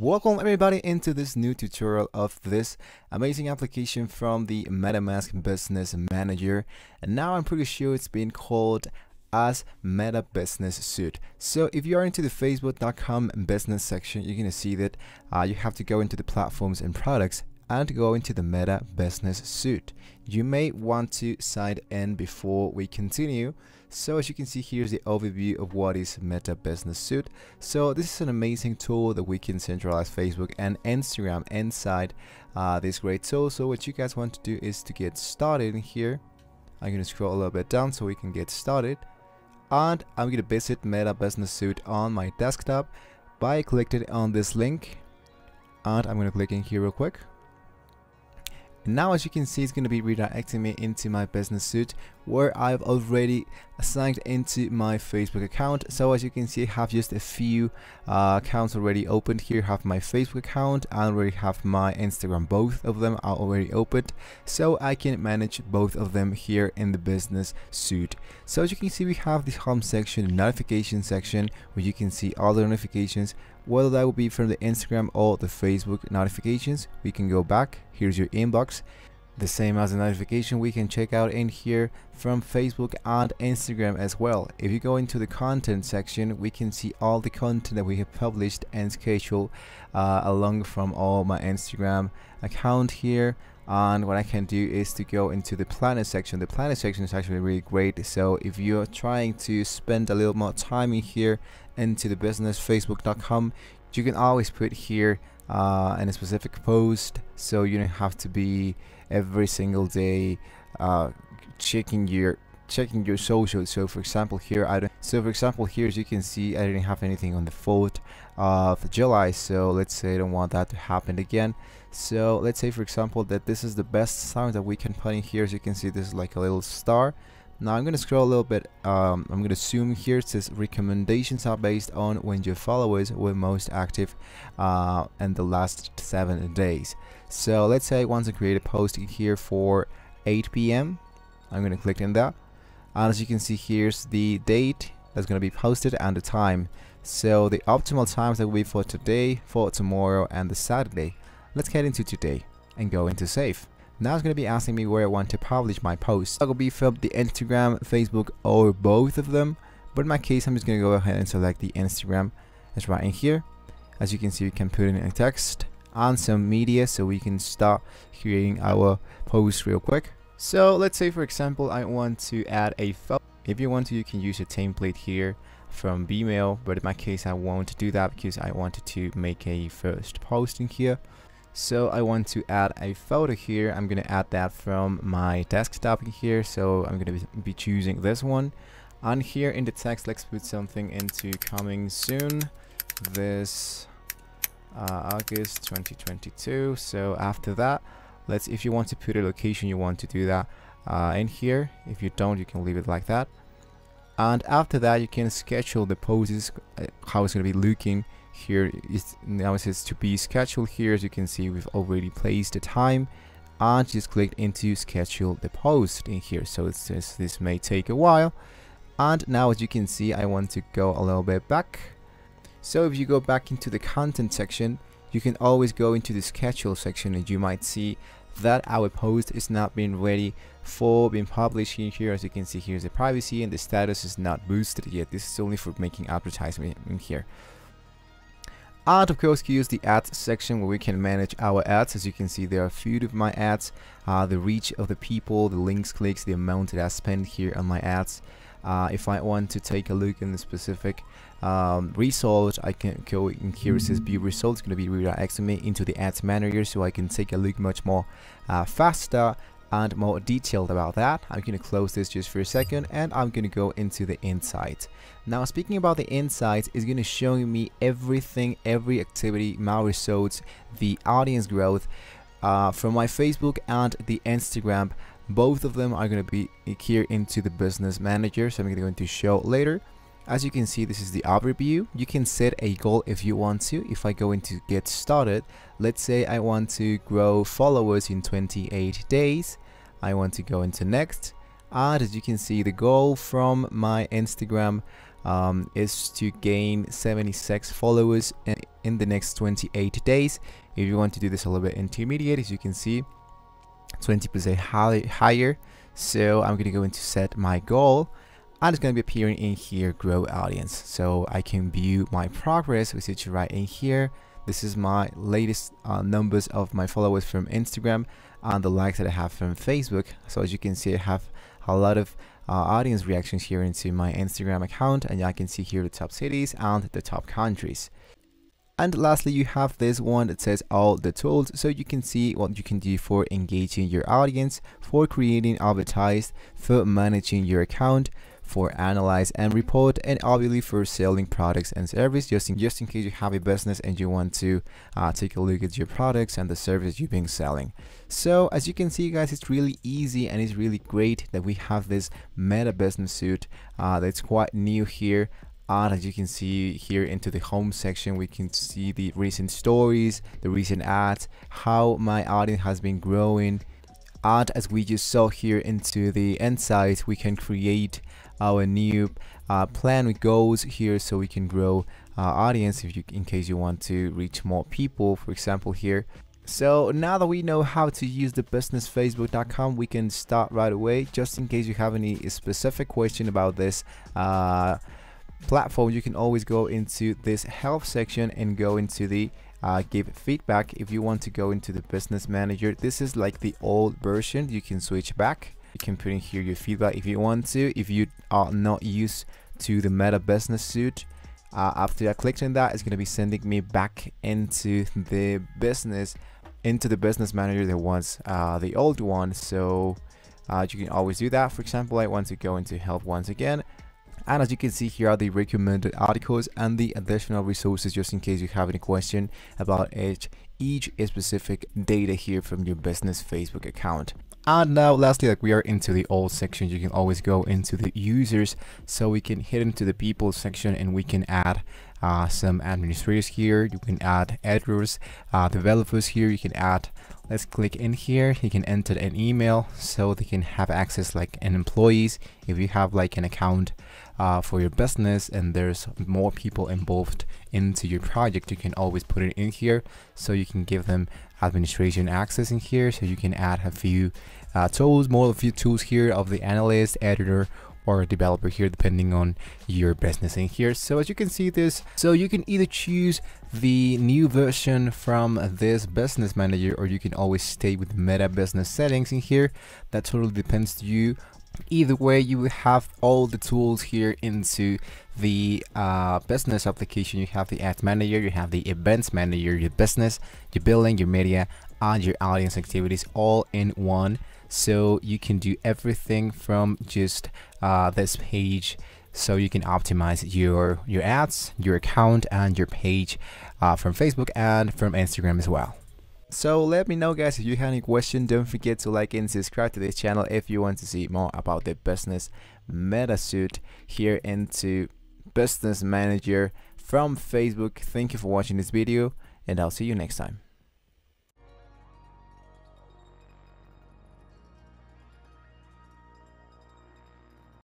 Welcome everybody into this new tutorial of this amazing application from the Meta's Business Manager and now I'm pretty sure it's been called as Meta Business Suite. So if you are into the facebook.com business section you're gonna see that uh, you have to go into the platforms and products and go into the Meta Business Suite. You may want to sign in before we continue. So as you can see here's the overview of what is Meta Business Suite. So this is an amazing tool that we can centralize Facebook and Instagram inside uh, this great tool. So what you guys want to do is to get started in here. I'm going to scroll a little bit down so we can get started. And I'm going to visit Meta Business Suite on my desktop by clicking on this link. And I'm going to click in here real quick now as you can see it's going to be redirecting me into my business suite where I've already signed into my Facebook account. So as you can see I have just a few uh, accounts already opened here. I have my Facebook account. I already have my Instagram. Both of them are already opened so I can manage both of them here in the business suite so as you can see we have the home section notification section where you can see all the notifications whether that will be from the Instagram or the Facebook notifications we can go back here's your inbox the same as the notification we can check out in here from Facebook and Instagram as well. If you go into the content section, we can see all the content that we have published and scheduled uh, along from all my Instagram account here. And what I can do is to go into the planner section. The planner section is actually really great. So if you're trying to spend a little more time in here into the business facebook.com, you can always put here uh, in a specific post so you don't have to be every single day uh, checking your checking your social. So for example here I don't so for example here as you can see I didn't have anything on the 4th of July so let's say I don't want that to happen again. So let's say for example that this is the best sound that we can put in here. As you can see this is like a little star. Now I'm gonna scroll a little bit um, I'm gonna zoom here. It says recommendations are based on when your followers were most active uh, in the last seven days. So let's say once I want to create a post here for 8 p.m. I'm gonna click in that and as you can see here's the date that's gonna be posted and the time so the optimal times that will be for today for tomorrow and the Saturday let's get into today and go into save now it's going to be asking me where I want to publish my post. I'll be from the Instagram, Facebook, or both of them. But in my case, I'm just going to go ahead and select the Instagram. It's right in here. As you can see, we can put in a text and some media so we can start creating our post real quick. So let's say, for example, I want to add a photo. If you want to, you can use a template here from Vimeo. But in my case, I won't do that because I wanted to make a first posting here. So I want to add a photo here. I'm going to add that from my desktop here. So I'm going to be choosing this one. And here in the text, let's put something into coming soon. This uh, August 2022. So after that, let's if you want to put a location, you want to do that uh, in here. If you don't, you can leave it like that. And after that, you can schedule the poses, uh, how it's going to be looking. Here is now it says to be scheduled. Here as you can see we've already placed the time. And just click into schedule the post in here. So it says this may take a while. And now as you can see I want to go a little bit back. So if you go back into the content section you can always go into the schedule section and you might see that our post is not being ready for being published in here. As you can see here's the privacy and the status is not boosted yet. This is only for making advertisement in here. And of course use the ads section where we can manage our ads. As you can see there are a few of my ads uh, the reach of the people the links clicks the amount that I spend here on my ads uh, if I want to take a look in the specific um, result I can go in here it says view results going to be redirecting me into the ads manager so I can take a look much more uh, faster and more detailed about that. I'm going to close this just for a second and I'm going to go into the insights. Now speaking about the insights is going to show me everything, every activity, my results, the audience growth uh, from my Facebook and the Instagram. Both of them are going to be here into the business manager. So I'm going to show later. As you can see, this is the overview. You can set a goal if you want to. If I go into get started, let's say I want to grow followers in 28 days. I want to go into next. And as you can see, the goal from my Instagram um, is to gain 76 followers in, in the next 28 days if you want to do this a little bit intermediate as you can see 20% high, higher. So I'm gonna go into set my goal. And it's going to be appearing in here grow audience. So I can view my progress which is right in here. This is my latest uh, numbers of my followers from Instagram and the likes that I have from Facebook. So as you can see I have a lot of uh, audience reactions here into my Instagram account. And I can see here the top cities and the top countries and lastly you have this one that says all the tools. So you can see what you can do for engaging your audience for creating advertised for managing your account for analyze and report and obviously for selling products and service just in just in case you have a business and you want to uh, take a look at your products and the service you've been selling. So as you can see guys it's really easy and it's really great that we have this meta business suite uh, that's quite new here and as you can see here into the home section we can see the recent stories the recent ads how my audience has been growing. And as we just saw here into the insights we can create our new uh, plan with goals here so we can grow our audience if you in case you want to reach more people for example here. So now that we know how to use the businessfacebook.com we can start right away. Just in case you have any specific question about this uh, platform you can always go into this help section and go into the uh, give feedback. If you want to go into the business manager this is like the old version. You can switch back. You can put in here your feedback if you want to. If you are not used to the meta business suite uh, after I clicked on that it's going to be sending me back into the business into the business manager that was uh, the old one. So uh, you can always do that. For example I want to go into help once again and as you can see here are the recommended articles and the additional resources just in case you have any question about each each specific data here from your business Facebook account. And now lastly like we are into the old section. You can always go into the users so we can hit into the people section and we can add uh, some administrators here. You can add editors uh, developers here. You can add let's click in here. You can enter an email so they can have access like an employees. If you have like an account uh, for your business and there's more people involved into your project. You can always put it in here so you can give them administration access in here so you can add a few uh, tools more a few tools here of the analyst editor or developer here depending on your business in here. So as you can see this so you can either choose the new version from this business manager or you can always stay with meta business settings in here. That totally depends to you either way you have all the tools here into the uh, business application. You have the ads manager you have the events manager your business your billing your media and your audience activities all in one. So you can do everything from just uh, this page. So you can optimize your your ads your account and your page uh, from Facebook and from Instagram as well so let me know guys if you have any question. Don't forget to like and subscribe to this channel if you want to see more about the business meta suite here into business manager from Facebook. Thank you for watching this video and I'll see you next time